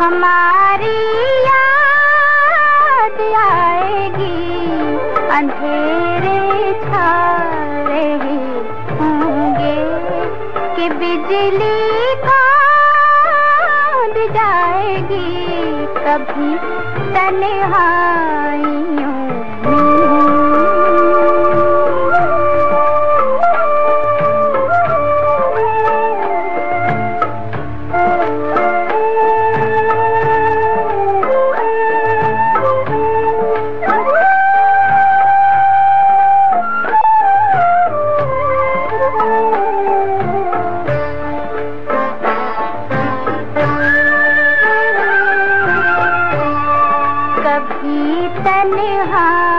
हमारी याद आएगी अंधेरे छा रहे होंगे कि बिजली खाद जाएगी कभी तन्हाइयों कभी तन्हा